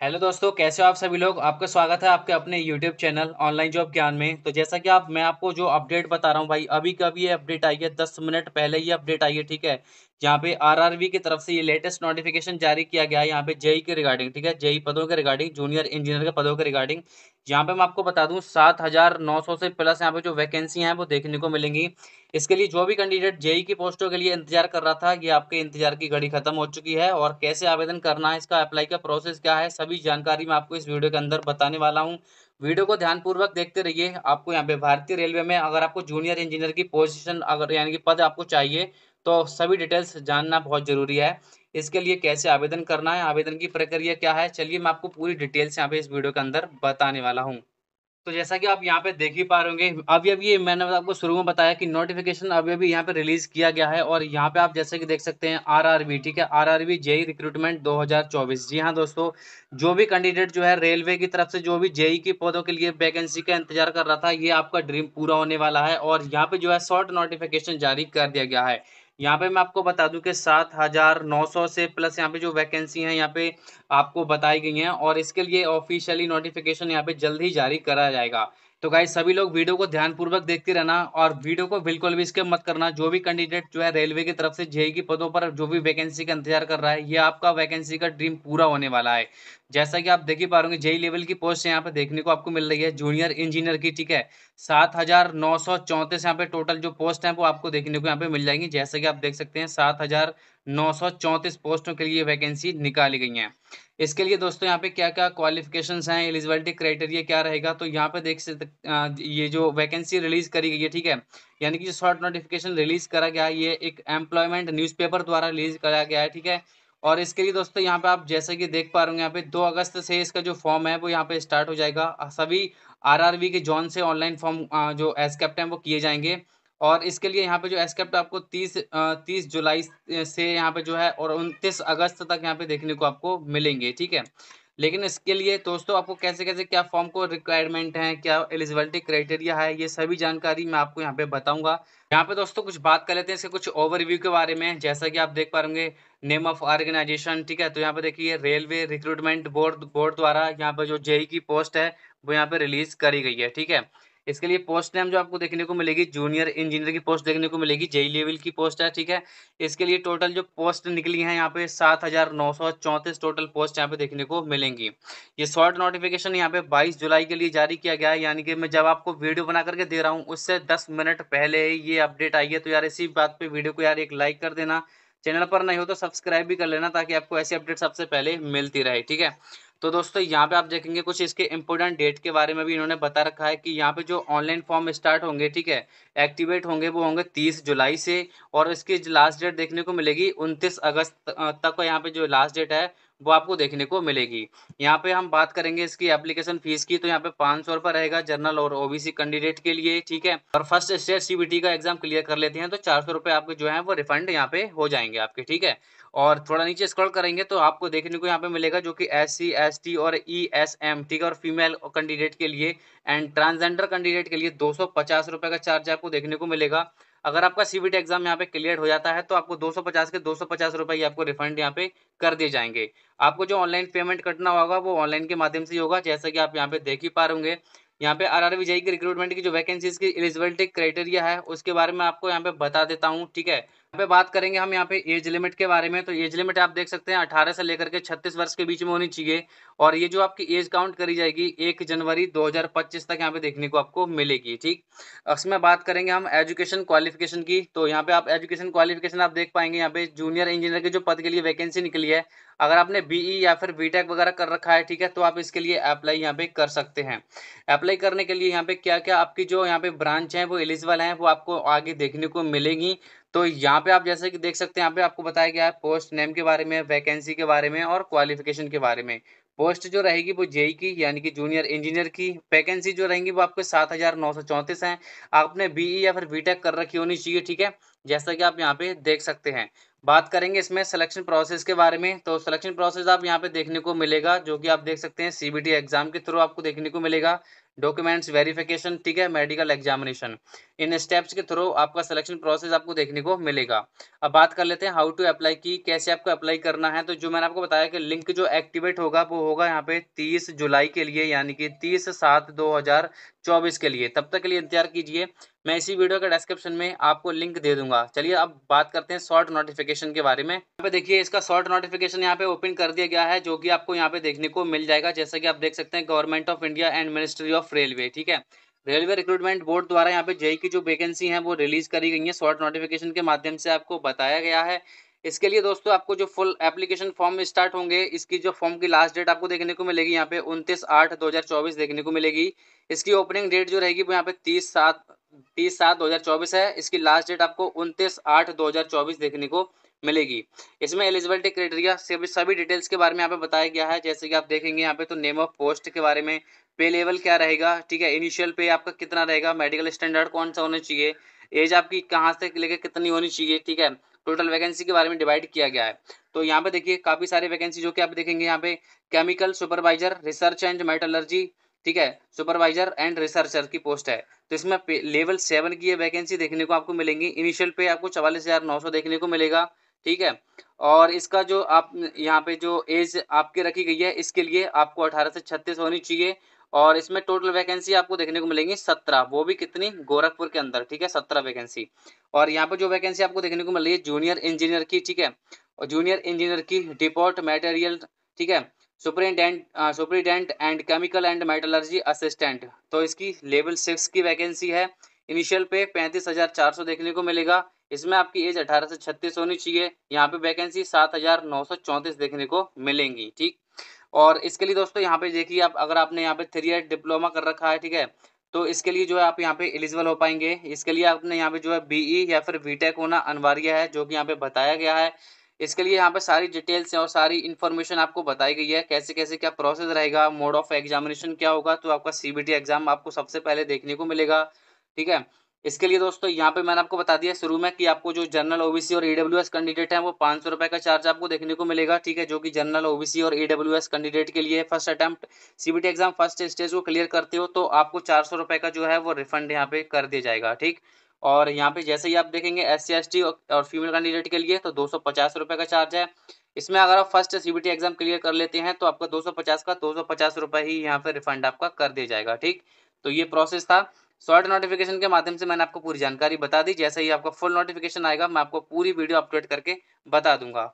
Hello दोस्तों, कैसे हो आप सभी लोग? आपका स्वागत है आपके अपने यूट्यूब चैनल ऑनलाइन जॉब ज्ञान में। तो जैसा कि आप, मैं आपको जो अपडेट बता रहा हूँ भाई अभी कभी ये अपडेट आई है, दस मिनट पहले ये अपडेट आई है, ठीक है? यहाँ पे आरआरबी की तरफ़ से ये लेटेस्ट नोटिफिकेशन जारी किया गया है यहाँ पे जेई के रिगार्डिंग ठीक है? जेई पदों के रिगार्डिंग जूनियर इंजीनियर के पदों के रिगार्डिंग यहाँ पे मैं आपको बता दूँ, सात हज़ार नौ सौ से प्लस यहाँ पे जो वैकेंसी हैं, वो देखने को मिलेंगी। इसके लिए जो भी कैंडिडेट जेई की पोस्टों के लिए इंतज़ार कर रहा था, ये आपके इंतज़ार की घड़ी खत्म हो चुकी है और कैसे आवेदन करना है, इसका अप्लाई का प्रोसेस क्या है, सभी जानकारी मैं आपको इस वीडियो के अंदर बताने वाला हूँ। वीडियो को ध्यानपूर्वक देखते रहिए। आपको यहाँ पे भारतीय रेलवे में अगर आपको जूनियर इंजीनियर की पोजिशन अगर यानी कि पद आपको चाहिए तो सभी डिटेल्स जानना बहुत ज़रूरी है। इसके लिए कैसे आवेदन करना है, आवेदन की प्रक्रिया क्या है, चलिए मैं आपको पूरी डिटेल्स यहाँ पे इस वीडियो के अंदर बताने वाला हूँ। तो जैसा कि आप यहाँ पे देख ही पा रहे होंगे, अभी अभी मैंने आपको शुरू में बताया कि नोटिफिकेशन अभी अभी यहाँ पे रिलीज़ किया गया है और यहाँ पे आप जैसे कि देख सकते हैं आरआरबी ठीक है? आरआरबी जेई रिक्रूटमेंट 2024 जी हाँ दोस्तों, जो भी कैंडिडेट जो है रेलवे की तरफ़ से, जो भी जेई के पदों के लिए वैकेंसी का इंतज़ार कर रहा था, ये आपका ड्रीम पूरा होने वाला है और यहाँ पे जो है शॉर्ट नोटिफिकेशन जारी कर दिया गया है। यहाँ पे मैं आपको बता दूँ कि सात हज़ार नौ सौ से प्लस यहाँ पे जो वैकेंसी है, यहाँ पे आपको बताई गई हैं और इसके लिए ऑफिशियली नोटिफिकेशन यहाँ पे जल्द ही जारी करा जाएगा। तो गाइज़ सभी लोग वीडियो को ध्यानपूर्वक देखते रहना और वीडियो को बिल्कुल भी इसके मत करना। जो भी कैंडिडेट जो है रेलवे की तरफ़ से जेई की पदों पर जो भी वैकेंसी का इंतज़ार कर रहा है, ये आपका वैकेंसी का ड्रीम पूरा होने वाला है। जैसा कि आप देख ही पा रहे जेई लेवल की पोस्ट यहाँ पे देखने को आपको मिल रही है जूनियर इंजीनियर की, ठीक है? सात हज़ार नौ सौ चौंतीस यहाँ पे टोटल जो पोस्ट है, वो आपको देखने को यहाँ पे मिल जाएँगी। जैसा कि आप देख सकते हैं, सात हज़ार नौ सौ चौंतीस पोस्टों के लिए वैकेंसी निकाली गई है। इसके लिए दोस्तों यहाँ पे क्या क्या क्वालिफिकेशंस हैं एलिजिबिलिटी क्राइटेरिया क्या रहेगा? तो यहाँ पे देख सकते ये जो वैकेंसी रिलीज़ करी गई है, ठीक है? यानी कि जो शॉर्ट नोटिफिकेशन रिलीज़ करा गया है, ये एक एम्प्लॉयमेंट न्यूज़पेपर द्वारा रिलीज़ करा गया है, ठीक है? और इसके लिए दोस्तों, यहाँ पे आप जैसे कि देख पा रहे हो यहाँ पे दो अगस्त से इसका जो फॉर्म है, वो यहाँ पे स्टार्ट हो जाएगा। सभी आरआरबी के जॉन से ऑनलाइन फॉर्म जो एस हैं वो किए जाएँगे। और इसके लिए यहाँ पे जो एस्केप्ट आपको तीस तीस जुलाई से यहाँ पे जो है, और उनतीस अगस्त तक यहाँ पे देखने को आपको मिलेंगे, ठीक है? लेकिन इसके लिए दोस्तों आपको कैसे कैसे, क्या फॉर्म को रिक्वायरमेंट है, क्या एलिजिबिलिटी क्राइटेरिया है, ये सभी जानकारी मैं आपको यहाँ पे बताऊँगा। यहाँ पे दोस्तों कुछ बात कर लेते हैं इसके कुछ ओवरव्यू के बारे में। जैसा कि आप देख पा रहे नेम ऑफ़ ऑर्गेनाइजेशन ठीक है? तो यहाँ पे देखिए रेलवे रिक्रूटमेंट बोर्ड बोर्ड द्वारा यहाँ पे जो जेई की पोस्ट है, वो यहाँ पे रिलीज़ करी गई है, ठीक है? इसके लिए पोस्ट नेम जो आपको देखने को मिलेगी जूनियर इंजीनियर की पोस्ट देखने को मिलेगी जेई लेवल की पोस्ट है, ठीक है? इसके लिए टोटल जो पोस्ट निकली है यहाँ पे सात हज़ार नौ सौ चौंतीस टोटल पोस्ट यहाँ पे देखने को मिलेंगी। ये शॉर्ट नोटिफिकेशन यहाँ पे बाईस जुलाई के लिए जारी किया गया है, यानी कि मैं जब आपको वीडियो बना करके दे रहा हूँ, उससे दस मिनट पहले ये अपडेट आई है तो यार इसी बात पर वीडियो को यार एक लाइक कर देना। चैनल पर नहीं हो तो सब्सक्राइब भी कर लेना, ताकि आपको ऐसी अपडेट सबसे पहले मिलती रहे, ठीक है? तो दोस्तों, यहाँ पे आप देखेंगे कुछ इसके इंपोर्टेंट डेट के बारे में भी इन्होंने बता रखा है कि यहाँ पे जो ऑनलाइन फॉर्म स्टार्ट होंगे, ठीक है एक्टिवेट होंगे, वो होंगे तीस जुलाई से और इसकी लास्ट डेट देखने को मिलेगी उनतीस अगस्त तक यहाँ पे जो लास्ट डेट है, वो आपको देखने को मिलेगी। यहाँ पे हम बात करेंगे इसकी एप्लीकेशन फ़ीस की तो यहाँ पे पाँच सौ रुपये रहेगा जनरल और ओबीसी कैंडिडेट के लिए, ठीक है, और फ़र्स्ट स्टेट सीबीटी का एग्ज़ाम क्लियर कर लेते हैं तो चार सौ रुपये आपके जो है, वो रिफंड यहाँ पे हो जाएँगे आपके, ठीक है और थोड़ा नीचे स्क्रॉल करेंगे तो आपको देखने को यहाँ पे मिलेगा जो कि एस सी एस टी और ई एस एम ठीक है और फीमेल कैंडिडेट के लिए एंड ट्रांसजेंडर कैंडिडेट के लिए दो सौ पचास रुपये का चार्ज आपको देखने को मिलेगा। अगर आपका सीबीटी एग्ज़ाम यहाँ पे क्लियर हो जाता है तो आपको 250 के 250 रुपए ही आपको रिफंड यहाँ पे कर दिए जाएँगे। आपको जो ऑनलाइन पेमेंट करना होगा वो ऑनलाइन के माध्यम से ही होगा, जैसा कि आप यहाँ पे देख ही पा रहे यहाँ पे आर आर विजय की रिक्रूटमेंट की जो वैकेंसीज की एलिजिबिलिटी क्राइटेरिया है, उसके बारे में आपको यहाँ पे बता देता हूँ, ठीक है? पे बात करेंगे हम यहाँ पे एज लिमिट के बारे में। तो एज लिमिट आप देख सकते हैं 18 से लेकर के 36 वर्ष के बीच में होनी चाहिए। और ये जो आपकी एज काउंट करी जाएगी, एक जनवरी 2025 तक यहाँ पे देखने को आपको मिलेगी, ठीक? उसमें बात करेंगे हम एजुकेशन क्वालिफिकेशन की। तो यहाँ पे आप एजुकेशन क्वालिफिकेशन आप देख पाएँगे, यहाँ पे जूनियर इंजीनियर के जो पद के लिए वैकेंसी निकली है। अगर आपने बीई e या फिर बीटेक वगैरह कर रखा है, ठीक है तो आप इसके लिए अप्लाई यहाँ पे कर सकते हैं। अप्लाई करने के लिए यहाँ पे क्या क्या आपकी जो यहाँ पे ब्रांच है, वो एलिजिबल है, वो आपको आगे देखने को मिलेगी। तो यहाँ पे आप जैसे कि देख सकते हैं, यहाँ पे आपको बताया गया है पोस्ट नेम के बारे में, वैकेंसी के बारे में और क्वालिफिकेशन के बारे में। पोस्ट जो रहेगी वो जेई की, यानी कि जूनियर इंजीनियर की। वैकेंसी जो रहेंगी वो आपके सात हज़ार नौ सौ चौंतीस है। आपने बीई या फिर बीटेक कर रखी होनी चाहिए, ठीक है? जैसा कि आप यहाँ पे देख सकते हैं। बात करेंगे इसमें सिलेक्शन प्रोसेस के बारे में तो सिलेक्शन प्रोसेस आप यहाँ पे देखने को मिलेगा, जो कि आप देख सकते हैं सीबीटी एग्ज़ाम के थ्रू आपको देखने को मिलेगा। डॉक्यूमेंट्स, वेरिफिकेशन, ठीक है, मेडिकल एग्जामिनेशन। इन स्टेप्स के थ्रू आपका सिलेक्शन प्रोसेस आपको देखने को मिलेगा। अब बात कर लेते हैं हाउ टू अप्लाई की, कैसे आपको अप्लाई करना है। तो जो मैंने आपको बताया कि लिंक जो एक्टिवेट होगा, वो होगा यहाँ पे 30 जुलाई के लिए, यानी कि 30 सात 2024 के लिए। तब तक के लिए इंतज़ार कीजिए। मैं इसी वीडियो के डिस्क्रिप्शन में आपको लिंक दे दूँगा। चलिए अब बात करते हैं शॉर्ट नोटिफिकेशन के बारे में। यहाँ पे देखिए, इसका शॉर्ट नोटिफिकेशन यहाँ पे ओपन कर दिया गया है, जो कि आपको यहाँ पे देखने को मिल जाएगा। जैसा कि आप देख सकते हैं government of India and ministry of railway ठीक है? रेलवे रिक्रूटमेंट बोर्ड द्वारा यहाँ पे जेई की जो वैकेंसी है, वो रिलीज़ करी गई है। शॉर्ट नोटिफिकेशन के माध्यम से आपको बताया गया है। इसके लिए दोस्तों, आपको जो फुल एप्लीकेशन फॉर्म स्टार्ट होंगे, इसकी जो फॉर्म की लास्ट डेट आपको देखने को मिलेगी यहाँ पे उनतीस आठ दो देखने को मिलेगी। इसकी ओपनिंग डेट जो रहेगी वो यहाँ पे तीस सात तीस सात दो हज़ार चौबीस है। इसकी लास्ट डेट आपको उनतीस आठ दो हज़ार चौबीस देखने को मिलेगी। इसमें एलिजिबिलिटी क्राइटेरिया सभी सभी डिटेल्स के बारे में यहाँ पे बताया गया है। जैसे कि आप देखेंगे यहाँ पे तो नेम ऑफ़ पोस्ट के बारे में पे लेवल क्या रहेगा, ठीक है? इनिशियल पे आपका कितना रहेगा मेडिकल स्टैंडर्ड कौन सा होना चाहिए एज आपकी कहाँ से लेकर कितनी होनी चाहिए, ठीक है? टोटल वैकेंसी के बारे में डिवाइड किया गया है। तो यहाँ पे देखिए, काफ़ी सारे वैकेंसी जो कि आप देखेंगे यहाँ पे chemical supervisor research and metallurgy ठीक है? सुपरवाइजर एंड रिसर्चर की पोस्ट है। तो इसमें लेवल सेवन की ये वैकेंसी देखने को आपको मिलेंगी। इनिशियल पे आपको चवालीस हज़ार नौ सौ देखने को मिलेगा। ठीक है? और इसका जो आप, यहाँ पे जो एज आपके रखी गई है, इसके लिए आपको अठारह से छत्तीस होनी चाहिए। और इसमें टोटल वैकेंसी आपको देखने को मिलेंगी सत्रह। वो भी कितनी? गोरखपुर के अंदर। ठीक है? सत्रह वैकेंसी और यहाँ पे जो वैकेंसी आपको देखने को मिल रही है जूनियर इंजीनियर की। ठीक है? और जूनियर इंजीनियर की डिपोर्ट मटेरियल ठीक है? Superintendent superintendent and chemical and metallurgy assistant. तो इसकी लेवल सिक्स की वैकेंसी है। इनिशियल पे पैंतीस हज़ार चार सौ देखने को मिलेगा। इसमें आपकी एज अठारह से छत्तीस होनी चाहिए। यहाँ पे वैकेंसी सात हज़ार नौ सौ चौंतीस देखने को मिलेंगी, ठीक? और इसके लिए दोस्तों यहाँ पे देखिए आप, अगर आपने यहाँ पे थ्री ईयर डिप्लोमा कर रखा है, ठीक है? तो इसके लिए जो है आप यहाँ पे एलिजिबल हो पाएँगे। इसके लिए आपने यहाँ पे जो है बीई या फिर बीटेक होना अनिवार्य है, जो कि यहाँ पे बताया गया है। इसके लिए यहाँ पे सारी डिटेल्स हैं और सारी इन्फॉर्मेशन आपको बताई गई है, कैसे कैसे क्या प्रोसेस रहेगा मोड ऑफ़ एग्जामिनेशन क्या होगा तो आपका सीबीटी एग्ज़ाम आपको सबसे पहले देखने को मिलेगा, ठीक है? इसके लिए दोस्तों, यहाँ पे मैंने आपको बता दिया शुरू में कि आपको जो जनरल ओबीसी और ईडब्ल्यूएस कैंडिडेट है, वो पाँच सौ रुपये का चार्ज आपको देखने को मिलेगा, ठीक है? जो कि जनरल ओबीसी और ईडब्ल्यूएस कैंडिडेट के लिए first attempt CBT exam first stage को क्लियर करते हो तो आपको चार सौ का जो है, वो रिफंड यहाँ पे कर दिया जाएगा, ठीक? और यहाँ पे जैसे ही आप देखेंगे एस सी और फीमेल कैंडिडेट के लिए तो दो सौ का चार्ज है। इसमें अगर आप फ़र्स्ट सीबीटी एग्ज़ाम क्लियर कर लेते हैं तो आपका दो सौ पचास का दो सौ ही यहाँ पे रिफंड आपका कर दिया जाएगा, ठीक? तो ये प्रोसेस था। शॉर्ट नोटिफिकेशन के माध्यम से मैंने आपको पूरी जानकारी बता दी। जैसे ही आपका फुल नोटिफिकेशन आएगा, मैं आपको पूरी वीडियो अपडेट करके बता दूँगा।